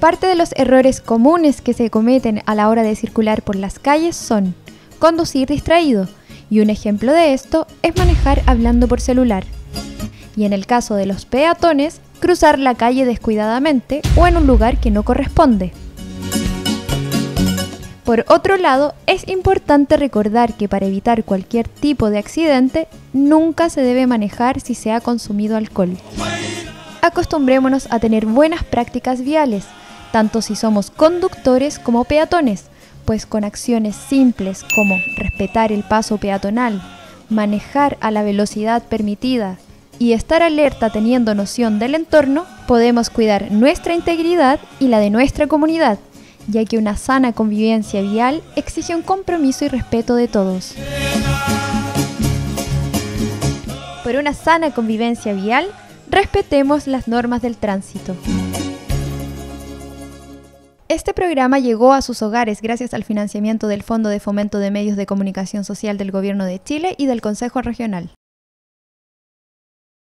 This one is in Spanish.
Parte de los errores comunes que se cometen a la hora de circular por las calles son conducir distraído, y un ejemplo de esto es manejar hablando por celular. Y en el caso de los peatones, cruzar la calle descuidadamente o en un lugar que no corresponde. Por otro lado, es importante recordar que para evitar cualquier tipo de accidente, nunca se debe manejar si se ha consumido alcohol. Acostumbrémonos a tener buenas prácticas viales, tanto si somos conductores como peatones, pues con acciones simples como respetar el paso peatonal, manejar a la velocidad permitida y estar alerta teniendo noción del entorno, podemos cuidar nuestra integridad y la de nuestra comunidad ya que una sana convivencia vial exige un compromiso y respeto de todos. Por una sana convivencia vial, respetemos las normas del tránsito. Este programa llegó a sus hogares gracias al financiamiento del Fondo de Fomento de Medios de Comunicación Social del Gobierno de Chile y del Consejo Regional.